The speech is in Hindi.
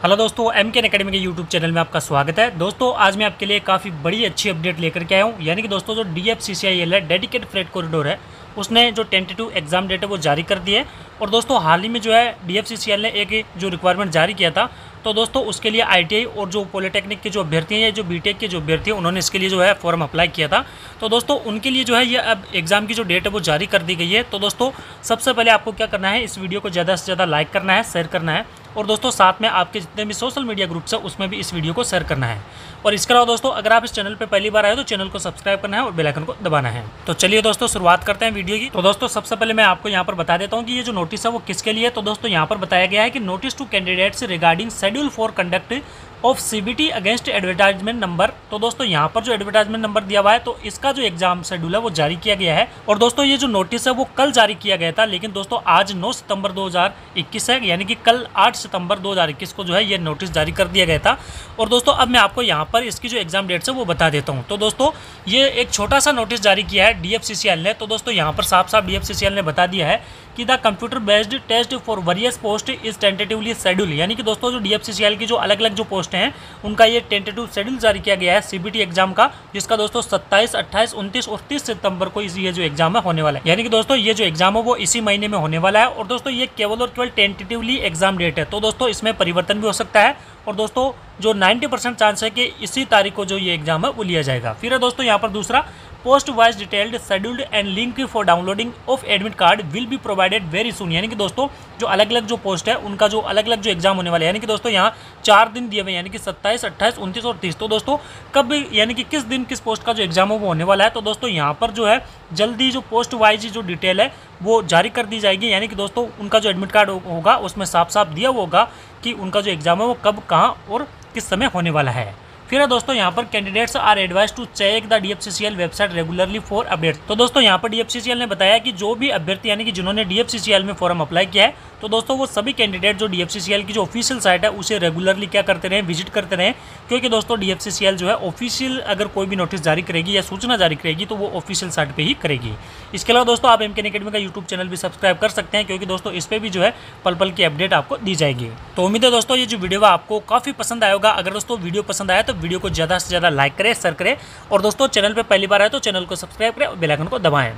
हेलो दोस्तों एम के अकेडमी के यूट्यूब चैनल में आपका स्वागत है। दोस्तों, आज मैं आपके लिए काफ़ी बड़ी अच्छी अपडेट लेकर के आया हूँ। यानी कि दोस्तों, जो D F C C L है डेडिकेट फ्रेट कॉरिडोर है, उसने जो टेंटेटिव एग्ज़ाम डेट है, वो जारी कर दिए और दोस्तों, हाल ही में जो है D F C C L ने एक जो रिक्वायरमेंट जारी किया था तो दोस्तों, उसके लिए आईटीआई और जो पॉलिटेक्निक के जो अभ्यर्थी हैं या जो बीटेक के जो अभ्यर्थी हैं, उन्होंने इसके लिए जो है फॉर्म अप्लाई किया था। तो दोस्तों, उनके लिए जो है, ये अब एग्ज़ाम की जो डेट है, वो जारी कर दी गई है। तो दोस्तों, सबसे पहले आपको क्या करना है, इस वीडियो को ज़्यादा से ज़्यादा लाइक करना है शेयर करना है। और दोस्तों, साथ में आपके जितने भी सोशल मीडिया ग्रुप्स हैं, उसमें भी इस वीडियो को शेयर करना है। और इसके अलावा दोस्तों, अगर आप इस चैनल पर पहली बार आए तो चैनल को सब्सक्राइब करना है और बेलाइकन को दबाना है। तो चलिए दोस्तों, शुरुआत करते हैं वीडियो की। तो दोस्तों, सबसे पहले मैं आपको यहाँ पर बता देता हूँ कि ये जो नोटिस है, वो किसके लिए तो दोस्तों, यहाँ पर बताया गया है कि notice to candidates regarding schedule for conduct of CBT against advertisement number तो दोस्तों, यहाँ पर जो एडवर्टाइजमेंट नंबर दिया हुआ है तो इसका जो एग्ज़ाम शेड्यूल है, वो जारी किया गया है। और दोस्तों, ये जो नोटिस है, वो कल जारी किया गया था, लेकिन दोस्तों, आज 9 सितंबर 2021 है, यानी कि कल 8 सितंबर 2021 को जो है, ये नोटिस जारी कर दिया गया था। और दोस्तों, अब मैं आपको यहाँ पर इसकी जो एग्ज़ाम डेट्स है, वो बता देता हूँ। तो दोस्तों, ये एक छोटा सा नोटिस जारी किया है डी ने। तो दोस्तों, यहाँ पर साफ़ साफ़ डी ने बता दिया है कि the computer based test for various post is tentatively schedule यानी कि दोस्तों, जो डी की जो अलग अलग जो पोस्ट हैं। उनका ये टेंटेटिव शेड्यूल जारी किया गया है सीबीटी एग्ज़ाम का, जिसका दोस्तों सत्ताईस, अट्ठाईस, उनतीस और तीस सितंबर को ये जो एग्ज़ाम है होने वाला है। यानी कि दोस्तों ये जो एग्ज़ाम है वो इसी महीने में होने वाला है और दोस्तों ये केवल और केवल टेंटेटिवली एग्ज़ाम डेट है। तो दोस्तों इसमें परिवर्तन भी हो सकता है और दोस्तों जो 90 परसेंट चांस है कि इसी तारीख को जो ये एग्ज़ाम है वो लिया जाएगा। फिर है दोस्तों यहाँ पर दूसरा post wise detailed scheduled and link for downloading of admit card will be provided very soon यानी कि दोस्तों, जो अलग अलग जो पोस्ट है, उनका जो अलग अलग जो एग्ज़ाम होने वाला है, यानी कि दोस्तों यहाँ चार दिन दिए हुए यानी कि सत्ताईस, अट्ठाईस, उनतीस और तीस। तो दोस्तों, कब, यानी कि किस दिन किस पोस्ट का जो एग्ज़ाम है वो होने वाला है तो दोस्तों यहाँ पर जो है, जल्दी जो पोस्ट वाइज जो डिटेल है, वो जारी कर दी जाएगी। यानी कि दोस्तों, उनका जो एडमिट कार्ड होगा, उसमें साफ़ साफ़ दिया होगा कि उनका जो एग्ज़ाम है वो कब, कहाँ और किस समय होने वाला है। फिर है दोस्तों, यहाँ पर candidates are advise to check the DFCCL website regularly for update तो दोस्तों, यहाँ पर डीएफसीसीएल ने बताया कि जो भी अभ्यर्थी यानी कि जिन्होंने डीएफसीसीएल में फॉर्म अप्लाई किया है तो दोस्तों, वो सभी कैंडिडेट जो डीएफसीसीएल की जो ऑफिशियल साइट है, उसे रेगुलरली क्या करते रहे विज़िट करते रहे क्योंकि दोस्तों डीएफसीसीएल जो है ऑफिशियल अगर कोई भी नोटिस जारी करेगी या सूचना जारी करेगी तो वो ऑफिशियल साइट पर ही करेगी। इसके अलावा दोस्तों, आप एम के का यूट्यूब चैनल भी सब्सक्राइब कर सकते हैं, क्योंकि दोस्तों, इस पर भी जो है पल पल की अपडेट आपको दी जाएगी। तो उम्मीद है दोस्तों, ये जो वीडियो है आपको काफ़ी पसंद आएगा अगर दोस्तों वीडियो पसंद आया तो वीडियो को ज़्यादा से ज़्यादा लाइक करें शेयर करें। और दोस्तों चैनल पर पहली बार आए तो चैनल को सब्सक्राइब करें और बेलाइकन को दबाएँ।